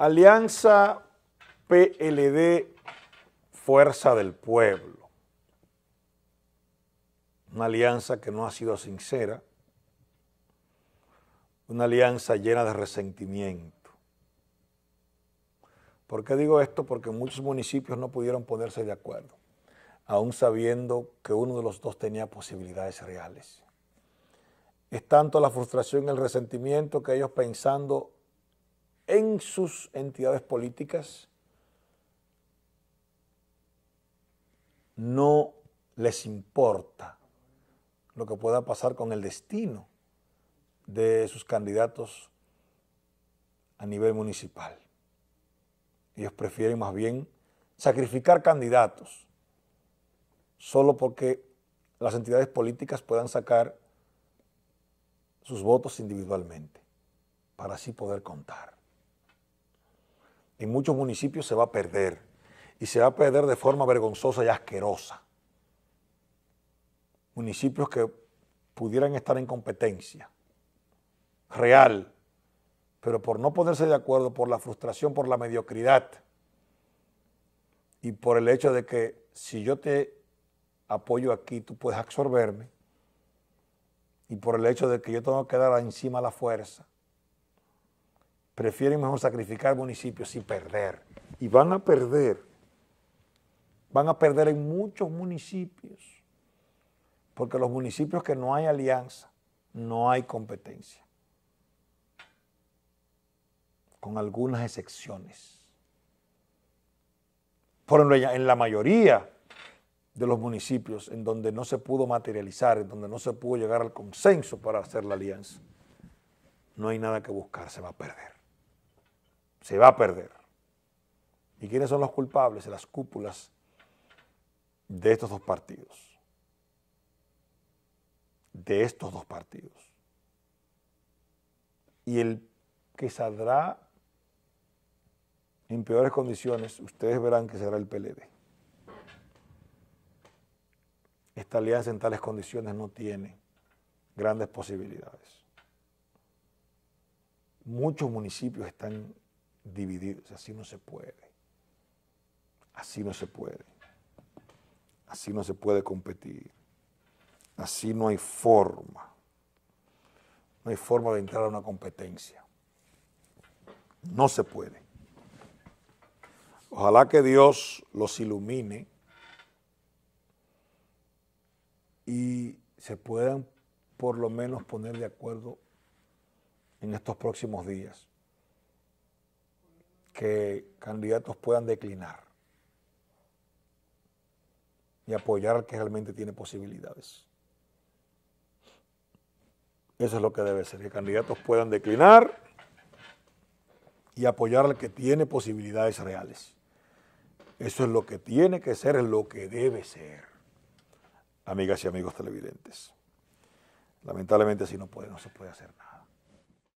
Alianza PLD Fuerza del Pueblo. Una alianza que no ha sido sincera, una alianza llena de resentimiento. ¿Por qué digo esto? Porque muchos municipios no pudieron ponerse de acuerdo, aún sabiendo que uno de los dos tenía posibilidades reales. Es tanto la frustración y el resentimiento que ellos pensando en sus entidades políticas no les importa lo que pueda pasar con el destino de sus candidatos a nivel municipal. Ellos prefieren más bien sacrificar candidatos solo porque las entidades políticas puedan sacar sus votos individualmente para así poder contar. En muchos municipios se va a perder y se va a perder de forma vergonzosa y asquerosa. Municipios que pudieran estar en competencia real, pero por no ponerse de acuerdo, por la frustración, por la mediocridad y por el hecho de que si yo te apoyo aquí, tú puedes absorberme, y por el hecho de que yo tengo que dar encima la fuerza, prefieren mejor sacrificar municipios y perder. Y van a perder. Van a perder en muchos municipios. Porque los municipios que no hay alianza, no hay competencia. Con algunas excepciones. Por en la mayoría de los municipios en donde no se pudo materializar, en donde no se pudo llegar al consenso para hacer la alianza, no hay nada que buscar, se va a perder. Se va a perder. ¿Y quiénes son los culpables? Las cúpulas de estos dos partidos. De estos dos partidos. Y el que saldrá en peores condiciones, ustedes verán que será el PLD esta alianza en tales condiciones no tiene grandes posibilidades. Muchos municipios están divididos, así no se puede. Así no se puede. Así no se puede competir. Así no hay forma. No hay forma de entrar a una competencia. No se puede. Ojalá que Dios los ilumine y se puedan por lo menos poner de acuerdo en estos próximos días, que candidatos puedan declinar y apoyar al que realmente tiene posibilidades. Eso es lo que debe ser, que candidatos puedan declinar y apoyar al que tiene posibilidades reales. Eso es lo que tiene que ser, es lo que debe ser amigas y amigos televidentes. Lamentablemente así no puede, no se puede hacer nada.